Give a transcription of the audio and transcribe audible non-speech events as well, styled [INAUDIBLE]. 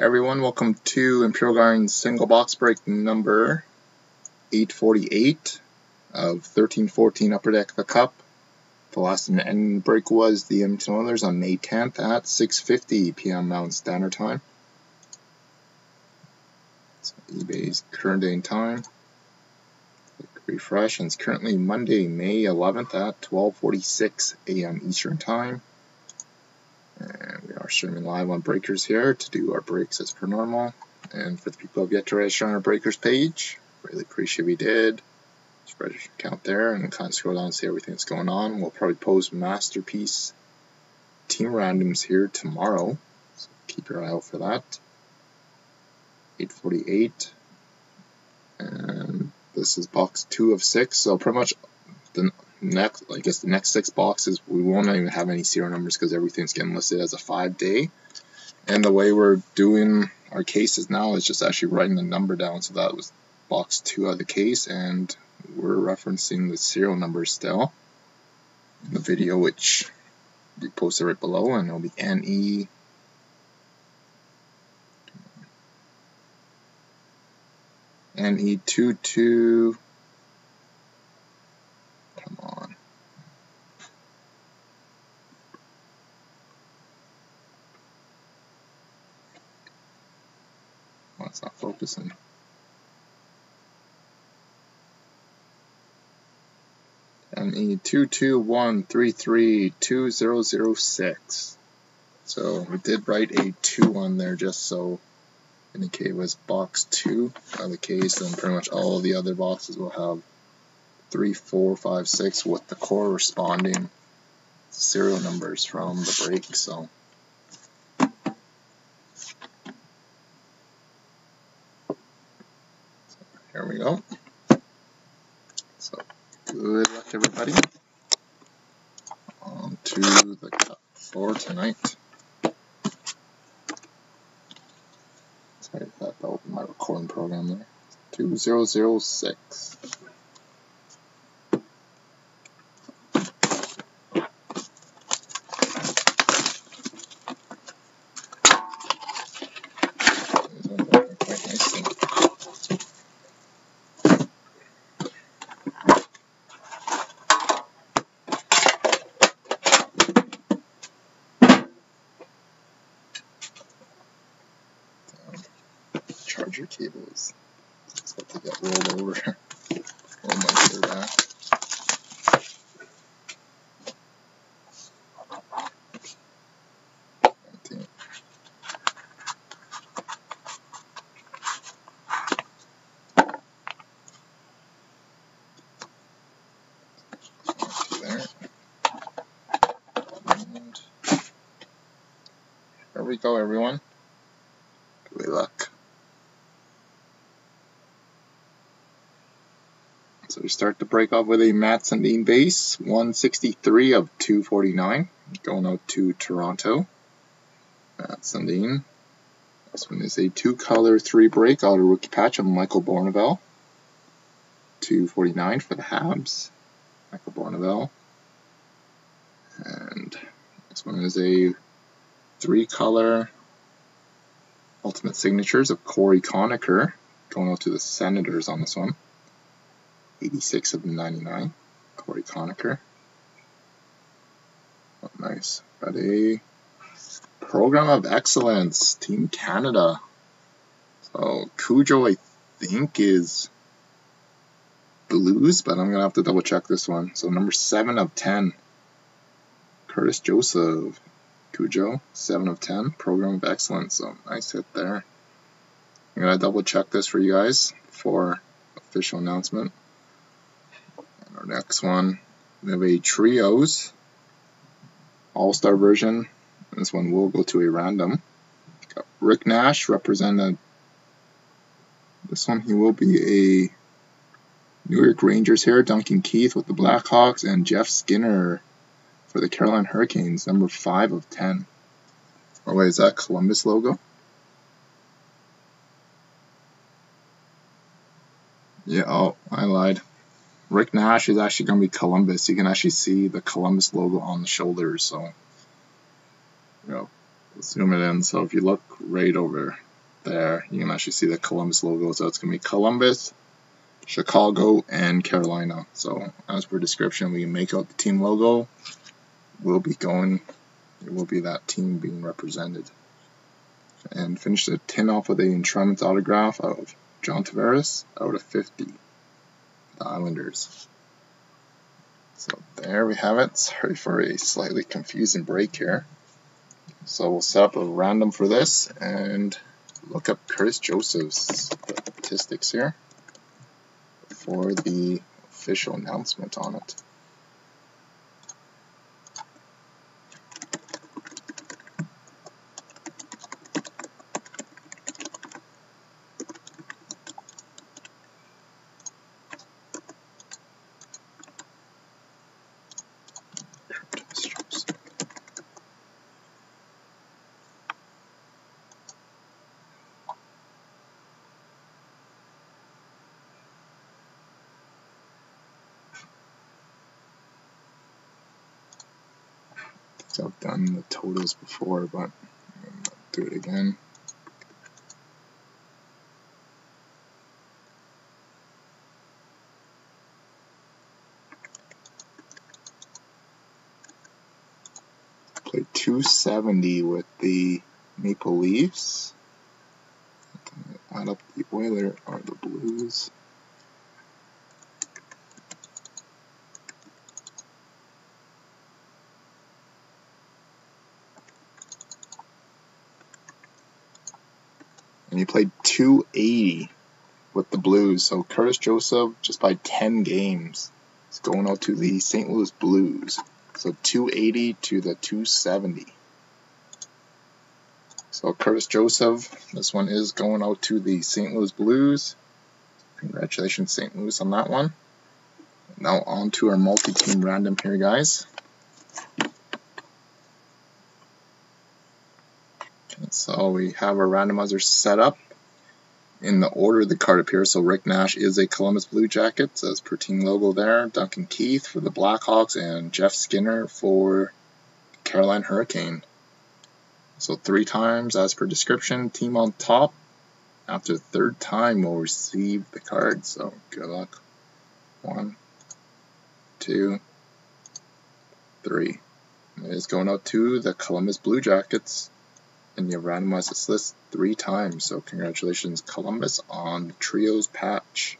everyone, welcome to Imperial Garden single box break number 848 of 1314 Upper Deck the Cup. The last end break was the Edmonton Oilers on May 10th at 6.50 p.m. Mountain Standard Time. So eBay's current day and time. Click refresh, and it's currently Monday, May 11th at 12.46 a.m. Eastern Time. We are streaming live on Breakers here to do our breaks as per normal. And for the people who have yet to register on our Breakers page, really appreciate you did. Just register account there and kind of scroll down and see everything that's going on. We'll probably post Masterpiece team randoms here tomorrow. So keep your eye out for that. 848. And this is box two of six. So pretty much the next, I guess the next six boxes, we won't even have any serial numbers because everything's getting listed as a five day. And the way we're doing our cases now is just actually writing the number down. So that was box two of the case, and we're referencing the serial number still in the video, which we posted right below, and it'll be NE. NE22 it's not focusing. ME two two one three three two zero zero six. So we did write a two on there just so indicate it was box two of the case, and pretty much all of the other boxes will have three, four, five, six with the corresponding serial numbers from the break. So we go. So, good luck everybody. On to the cup for tonight. Sorry that opened my recording program there. 2006. Charger cables. It's about to get rolled over. oh my god. There we go, everyone. Good luck. So we start to break off with a Sundin base, 163 of 249, going out to Toronto. Sundin. This one is a two-color three-break auto rookie patch of Michael Bournival. 249 for the Habs. Michael Bournival. And this one is a three-color ultimate signatures of Cory Conacher, going out to the Senators on this one. 86 of 99. Cory Conacher. Oh, nice. Got a Program of Excellence, Team Canada. So Cujo, I think, is Blues, but I'm going to have to double check this one. So number 7 of 10. Curtis Joseph. Cujo, 7 of 10. Program of Excellence. So nice hit there. I'm going to double check this for you guys for official announcement. Our next one, we have a trios all-star version. This one will go to a random. Rick Nash represented. This one he will be a New York Rangers here. Duncan Keith with the Blackhawks and Jeff Skinner for the Carolina Hurricanes, number five of ten. Oh wait, is that Columbus logo? Yeah. Oh, I lied. Rick Nash is actually going to be Columbus. You can actually see the Columbus logo on the shoulders. So, you know, zoom it in. So if you look right over there, you can actually see the Columbus logo. So it's going to be Columbus, Chicago, and Carolina. So as per description, we make out the team logo. We'll be going, it will be that team being represented. And finish the tin off with a enshrinement autograph of John Tavares out of 50, the Islanders. So there we have it. [LAUGHS] Sorry for a slightly confusing break here. So we'll set up a random for this and look up Curtis Joseph's statistics here for the official announcement on it. I've done the totals before, but I'll do it again. Played 270 with the Maple Leafs. Add up the Oiler or the Blues. And he played 280 with the Blues. So Curtis Joseph, just by 10 games, is going out to the St. Louis Blues. So 280 to the 270. So Curtis Joseph, this one is going out to the St. Louis Blues. Congratulations, St. Louis, on that one. Now on to our multi-team random here, guys. So we have our randomizer set up in the order the card appears. So Rick Nash is a Columbus Blue Jacket, says per team logo there. Duncan Keith for the Blackhawks and Jeff Skinner for Carolina Hurricane. So three times as per description, team on top. After the third time, we'll receive the card. So good luck. One, two, three. It is going out to the Columbus Blue Jackets and you randomized this list three times. So congratulations, Columbus, on the trios patch.